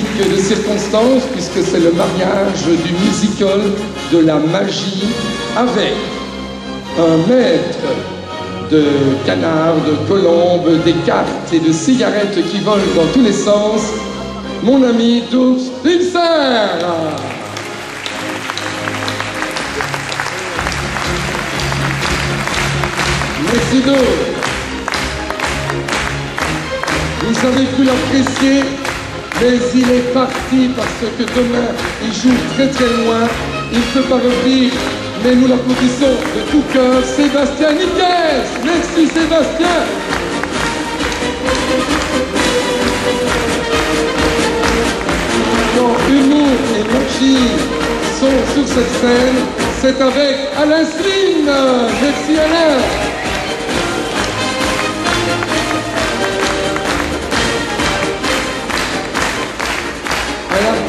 de circonstance, puisque c'est le mariage du musical de la magie avec un maître de canards, de colombes, des cartes et de cigarettes qui volent dans tous les sens, mon ami Doug Spencer. Merci Doug. Vous savez plus l'apprécier, mais il est parti parce que demain, il joue très très loin. Il ne peut pas revenir, mais nous l'applaudissons de tout cœur. Sébastien Niquez Merci Sébastien Quand humour et magie sont sur cette scène, c'est avec Alain Slim Merci Alain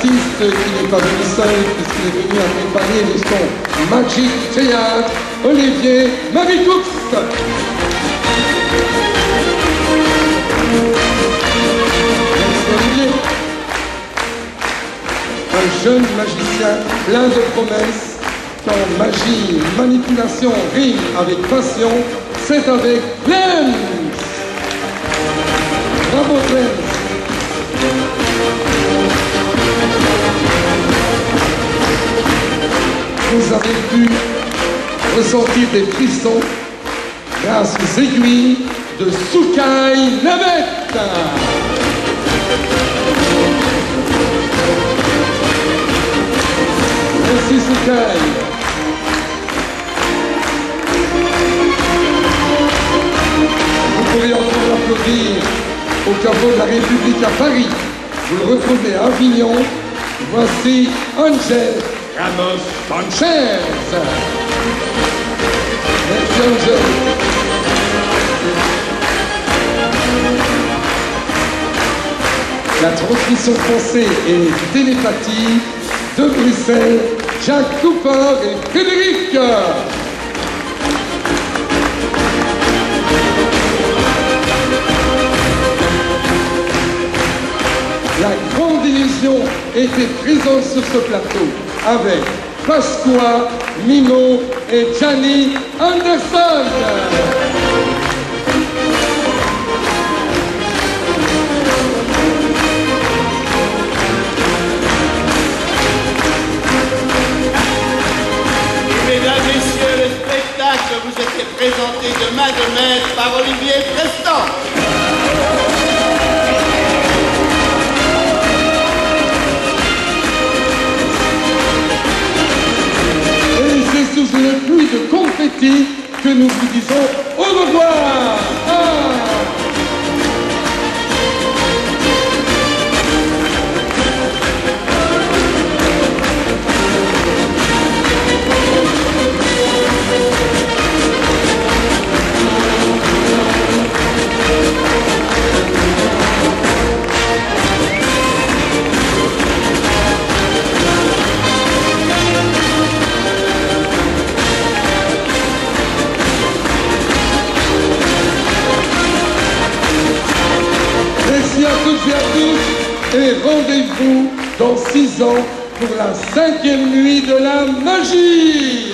qui n'est pas venu seul, puisqu'il est venu accompagner de son Magic Théâtre, Olivier Olivier. Un jeune magicien plein de promesses, quand magie, manipulation rime avec passion, c'est avec Clem. Bravo. Vous avez pu ressentir des frissons grâce aux aiguilles de Soukai Namet. Merci Soukai. Vous pourriez encore l'applaudir au caveau de la République à Paris. Vous le retrouvez à Avignon. Voici Angel Ramos Sanchez. La transmission français et télépathie de Bruxelles, Jacques Cooper et Frédéric. La grande illusion était présente sur ce plateau avec Pasqua, Mimo et Gianni Anderson. Mesdames, Messieurs, le spectacle vous était présenté de main de maître par Olivier Preston. Que nous vous disons au revoir. Ah et rendez-vous dans six ans pour la cinquième nuit de la magie.